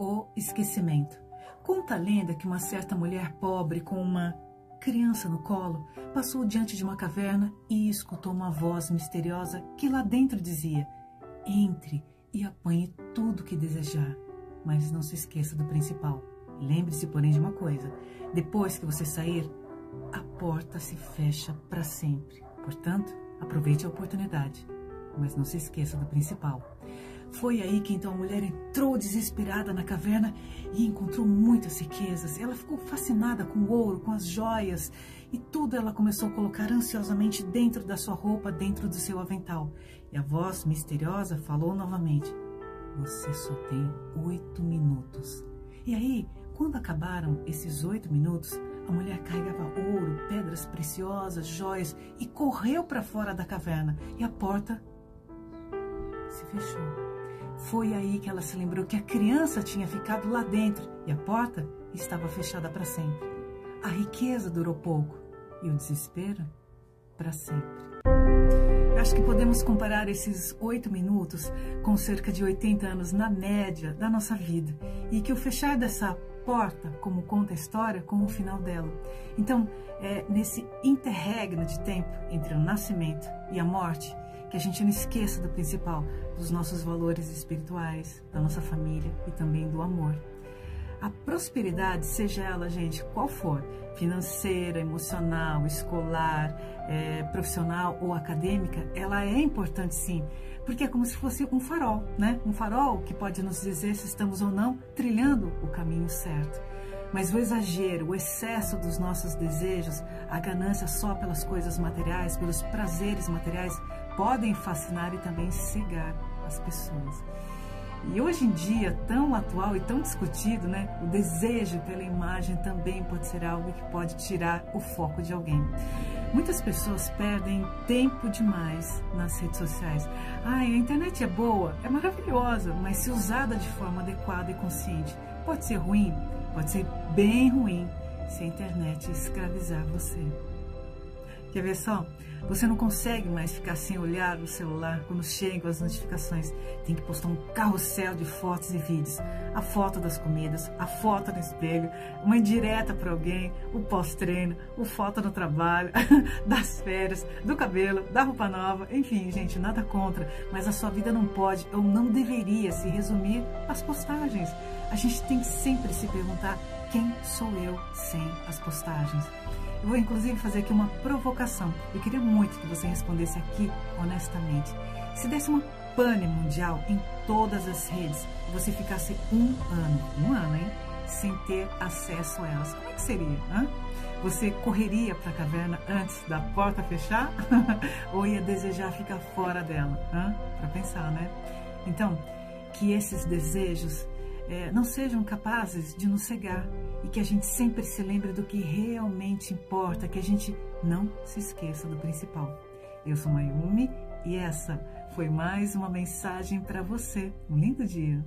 o esquecimento. Conta a lenda que uma certa mulher pobre com uma criança no colo passou diante de uma caverna e escutou uma voz misteriosa que lá dentro dizia: Entre e apanhe tudo que desejar, mas não se esqueça do principal. Lembre-se, porém, de uma coisa: depois que você sair, a porta se fecha para sempre. Portanto, aproveite a oportunidade, mas não se esqueça do principal. Foi aí que então a mulher entrou desesperada na caverna e encontrou muitas riquezas. Ela ficou fascinada com o ouro, com as joias e tudo ela começou a colocar ansiosamente dentro da sua roupa, dentro do seu avental. E a voz misteriosa falou novamente: Você só tem oito minutos. E aí, quando acabaram esses oito minutos, a mulher carregava ouro, pedras preciosas, joias e correu para fora da caverna. E a porta se fechou. Foi aí que ela se lembrou que a criança tinha ficado lá dentro e a porta estava fechada para sempre. A riqueza durou pouco e o desespero para sempre. Acho que podemos comparar esses oito minutos com cerca de 80 anos na média da nossa vida e que o fechar dessa porta, como conta a história, com o final dela. Então, é nesse interregno de tempo entre o nascimento e a morte que a gente não esqueça do principal, dos nossos valores espirituais, da nossa família e também do amor. A prosperidade, seja ela, gente, qual for, financeira, emocional, escolar, é, profissional ou acadêmica, ela é importante sim, porque é como se fosse um farol, né? Um farol que pode nos dizer se estamos ou não trilhando o caminho certo. Mas o exagero, o excesso dos nossos desejos, a ganância só pelas coisas materiais, pelos prazeres materiais, podem fascinar e também cegar as pessoas. E hoje em dia, tão atual e tão discutido, né, o desejo pela imagem também pode ser algo que pode tirar o foco de alguém. Muitas pessoas perdem tempo demais nas redes sociais. Ai, a internet é boa, é maravilhosa, mas se usada de forma adequada e consciente, pode ser ruim, pode ser bem ruim se a internet escravizar você. Quer ver só? Você não consegue mais ficar sem olhar o celular quando chegam as notificações. Tem que postar um carrossel de fotos e vídeos. A foto das comidas, a foto no espelho, uma indireta para alguém, o pós-treino, o foto no trabalho, das férias, do cabelo, da roupa nova. Enfim, gente, nada contra. Mas a sua vida não pode ou não deveria se resumir às postagens. A gente tem que sempre se perguntar quem sou eu sem as postagens. Eu vou inclusive fazer aqui uma provocação. Eu queria muito que você respondesse aqui honestamente. Se desse uma pane mundial em todas as redes você ficasse um ano, um ano, hein, sem ter acesso a elas, como é que seria? Hein? Você correria para a caverna antes da porta fechar ou ia desejar ficar fora dela? Para pensar, né? Então, que esses desejos é, não sejam capazes de nos cegar e que a gente sempre se lembre do que realmente importa, que a gente não se esqueça do principal. Eu sou Mayumi e essa foi mais uma mensagem para você. Um lindo dia!